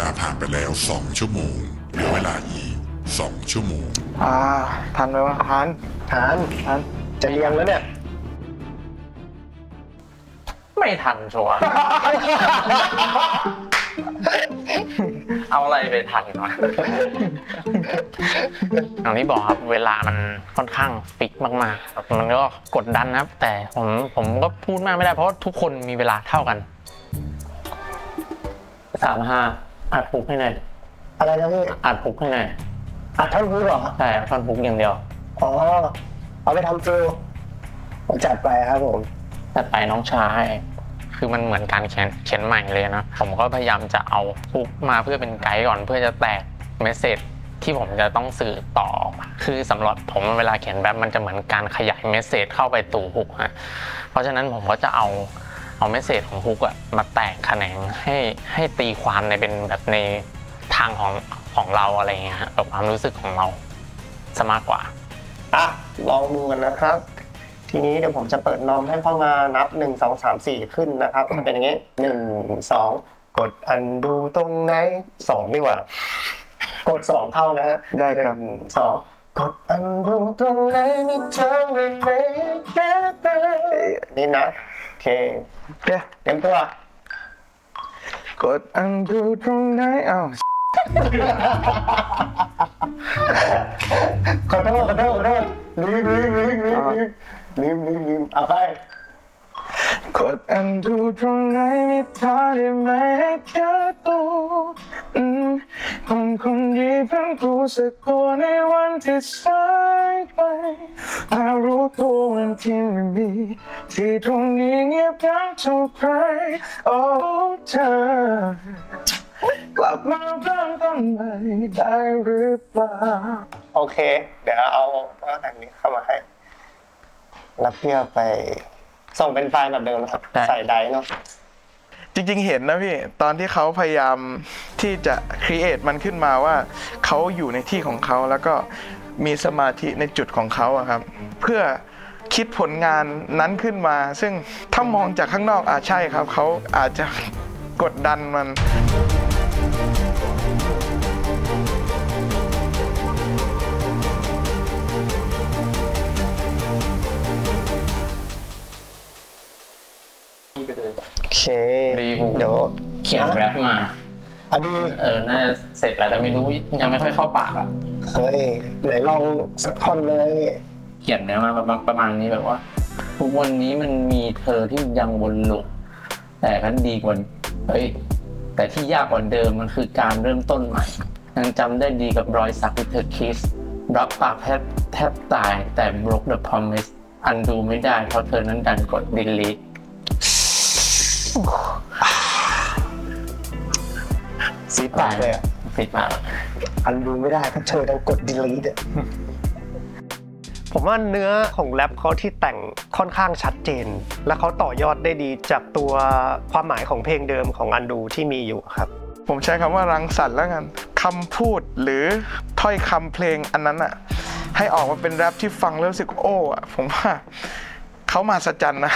ลาผ่านไปแล้วสองชั่วโมงเหลือเวลาอีกสองชั่วโมง อ่าทันไหมวะทันทานทันจะเรียงแล้วเนี่ย ไม่ทันชัวร์ เอาอะไรไปทันวะอย่างที่บอกครับเวลามันค่อนข้างฟิกมากๆครับมันก็กดดันนะครับ แต่ผมผมก็พูดมากไม่ได้เพราะว่าทุกคนมีเวลาเท่ากันสามห้า อัดพุกให้หน่อยอะไรนะพี่อัดพุกให้หน่อยอัดท่อนฮู้เหรอใช่ท่อนพุกอย่างเดียวอ๋อเอาไปทำ feelผมจัดไปครับผมแต่ไปน้องชายคือมันเหมือนการเขียนเขียนใหม่เลยนะ ผมก็พยายามจะเอา hook มาเพื่อเป็นไกด์ก่อนเพื่อจะแตก message ที่ผมจะต้องสื่อต่อ คือสำหรับผมเวลาเขียนแบบมันจะเหมือนการขยาย message เข้าไปสู่ hook ฮะเพราะฉะนั้นผมก็จะเอา เอาเมสเซจของฮุกอะมาแตกแขนงให้ให้ตีความในเป็นแบบในทางของของเราอะไรเงี้ยฮะแบบความรู้สึกของเราซะมากกว่าอะลองดูกันนะครับ ทีนี้เดี๋ยวผมจะเปิดนอมให้เข้ามานับหนึ่งสองสามสี่ขึ้นนะครับจะเป็นอย่างนี้หนึ่งสองกดอันดูตรงไหนสองดีกว่ากดสองเข้านะฮะได้ครับหนึ่งสองกดอันดูตรงไหนมีทางไปไหมแค่ไหนนี่นะโอ เคเดี๋ยวเตรียมตัว กดอันดูตรงไหนอ้าวขอโทษขอโทษขอโทษลืมลืมลืมลืมลืมลืมลืมเอาไปกดอันดูตรงไหนไม่ทอดได้ไหมให้แค่ตัวอืมคนคนนี้เพิ่งรู้สึกตัวในวันที่สายไป ถ้ารู้ตัววันที่ไม่มีที่ตรงนี้เงียบเหงาเท่าใครโอ้เธอกลับมาเริ่มต้นใหม่ได้หรือเปล่าโอเค เดี๋ยวเอาอันนี้เข้ามาให้ แล้วเพื่อไปส่งเป็นไฟล์แบบเดิมนะครับได้ใส่ไดร์เนาะจริงๆ เห็นนะพี่ ตอนที่เขาพยายามที่จะครีเอทมันขึ้นมาว่า เขาอยู่ในที่ของเขาแล้วก็ มีสมาธิในจุดของเขาอะครับ เพื่อคิดผลงานนั้นขึ้นมา ซึ่งถ้ามองจากข้างนอกอาจใช่ครับ เขาอาจจะกดดันมันโอเคดีเดี๋ยวเขียนแรปมา อันนี้เออน่าจะเสร็จแล้วแต่ไม่รู้ยังไม่ค่อยเข้าปากอะเฮ้ยไหนลองสักท่อนเลย เขียนเนื้อมาประมาณประมาณนี้แบบว่าทุกวันนี้มันมีเธอที่ยังวนลูปแต่กันดีกว่าเฮ้ยแต่ที่ยากกว่าเดิมมันคือการเริ่มต้นใหม่ยังจำได้ดีกับรอยสักที่เธอคิสรับปากแทบแทบตายแต่ broke the promise อันดูไม่ได้เพราะเธอนั้นดันกด delete สีปากเลยอะปิดปากอันดูไม่ได้เพราะเธอต้องกด delete อะผมว่าเนื้อของแรปเขาที่แต่งค่อนข้างชัดเจน และเขาต่อยอดได้ดีจากตัวความหมายของเพลงเดิมของอันดูที่มีอยู่ครับ ผมใช้คำว่ารังสรรค์แล้วกันคำพูดหรือถ้อยคำเพลงอันนั้นอะให้ออกมาเป็นแรปที่ฟังแล้วรู้สึกโอ้อะผมว่าเขามาสจันนะ